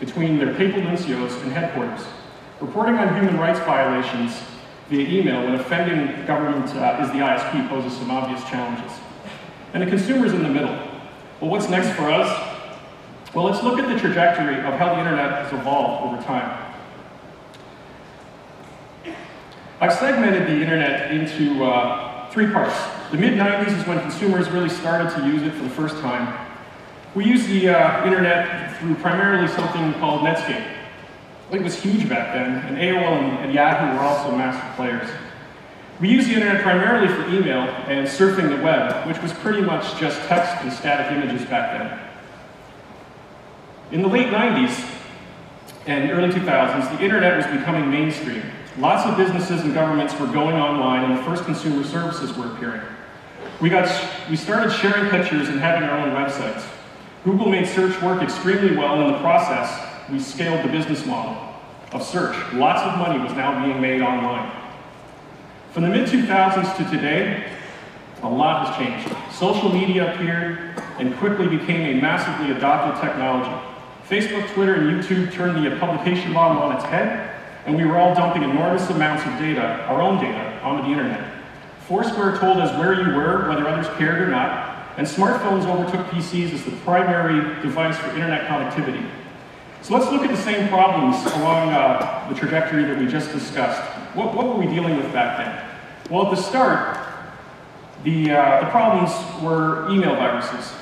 between their papal nuncios and headquarters. Reporting on human rights violations via email when offending government uh, is the ISP poses some obvious challenges. And the consumer's in the middle. Well, what's next for us? Well, let's look at the trajectory of how the internet has evolved over time. I've segmented the internet into uh, three parts. The mid-90s is when consumers really started to use it for the first time. We used the uh, internet through primarily something called Netscape. It was huge back then, and AOL and, and Yahoo were also massive players. We used the internet primarily for email and surfing the web, which was pretty much just text and static images back then. In the late 90s and early 2000s, the internet was becoming mainstream. Lots of businesses and governments were going online and the first consumer services were appearing. We, got, we started sharing pictures and having our own websites. Google made search work extremely well, and in the process, we scaled the business model of search. Lots of money was now being made online. From the mid-2000s to today, a lot has changed. Social media appeared and quickly became a massively adopted technology. Facebook, Twitter, and YouTube turned the publication model on its head and we were all dumping enormous amounts of data, our own data, onto the internet. Foursquare told us where you were, whether others cared or not, and smartphones overtook PCs as the primary device for internet connectivity. So let's look at the same problems along uh, the trajectory that we just discussed. What, what, were we dealing with back then? Well, at the start, the, uh, the problems were email viruses.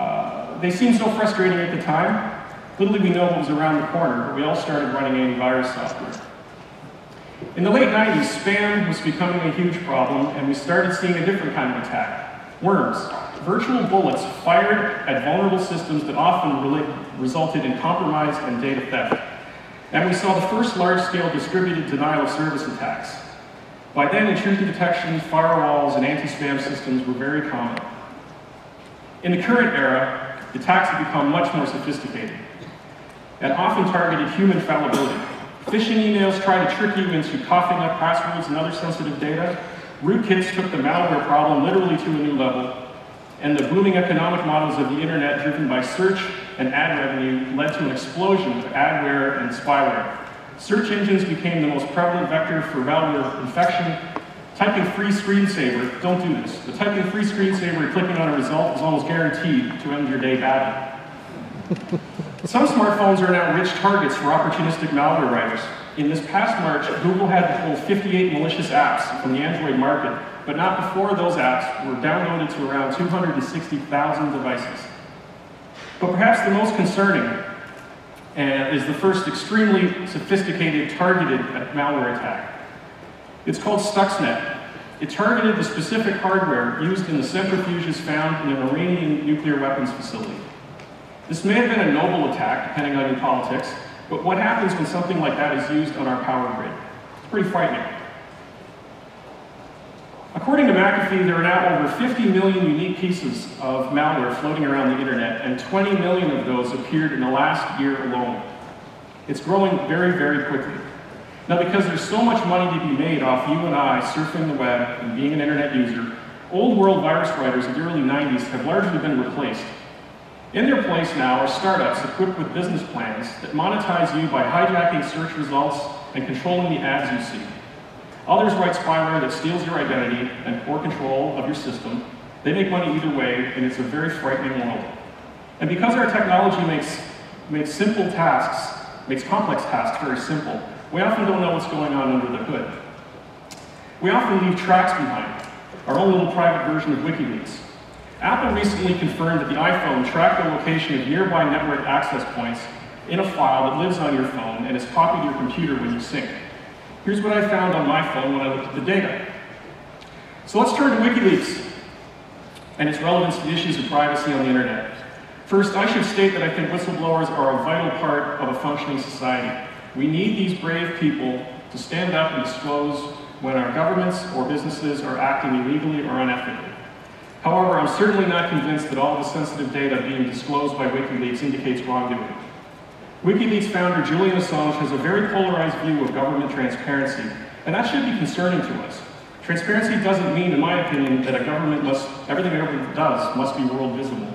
Uh, they seemed so frustrating at the time. Little did we know what was around the corner, but we all started running antivirus software. In the late 90s, spam was becoming a huge problem, and we started seeing a different kind of attack worms. Virtual bullets fired at vulnerable systems that often resulted in compromise and data theft. And we saw the first large scale distributed denial of service attacks. By then, intrusion detection, firewalls, and anti spam systems were very common. In the current era, attacks have become much more sophisticated and often targeted human fallibility. Phishing emails try to trick you into coughing up passwords and other sensitive data. Rootkits took the malware problem literally to a new level. And the booming economic models of the internet driven by search and ad revenue led to an explosion of adware and spyware. Search engines became the most prevalent vector for malware infection. Typing free screensaver, don't do this, but typing free screensaver and clicking on a result is almost guaranteed to end your day badly. Some smartphones are now rich targets for opportunistic malware writers. In this past March, Google had to pull 58 malicious apps from the Android market, but not before those apps were downloaded to around 260,000 devices. But perhaps the most concerning uh, is the first extremely sophisticated targeted malware attack. It's called Stuxnet. It targeted the specific hardware used in the centrifuges found in an Iranian nuclear weapons facility. This may have been a noble attack, depending on your politics, but what happens when something like that is used on our power grid? It's pretty frightening. According to McAfee, there are now over 50 million unique pieces of malware floating around the internet, and 20 million of those appeared in the last year alone. It's growing very, very quickly. Now, because there's so much money to be made off you and I surfing the web and being an internet user, old world virus writers of the early 90s have largely been replaced in their place now are startups equipped with business plans that monetize you by hijacking search results and controlling the ads you see. Others write spyware that steals your identity and or control of your system. They make money either way, and it's a very frightening world. And because our technology makes, makes simple tasks, makes complex tasks very simple, we often don't know what's going on under the hood. We often leave tracks behind, our own little private version of WikiLeaks, Apple recently confirmed that the iPhone tracked the location of nearby network access points in a file that lives on your phone and is copied to your computer when you sync. Here's what I found on my phone when I looked at the data. So let's turn to WikiLeaks and its relevance to issues of privacy on the internet. First, I should state that I think whistleblowers are a vital part of a functioning society. We need these brave people to stand up and disclose when our governments or businesses are acting illegally or unethically. However, I'm certainly not convinced that all the sensitive data being disclosed by WikiLeaks indicates wrongdoing. WikiLeaks founder Julian Assange has a very polarized view of government transparency, and that should be concerning to us. Transparency doesn't mean, in my opinion, that a government must, everything a government does must be world visible.